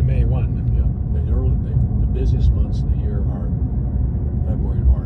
May one. Yeah, the early, the, the busiest months of the year are February and March.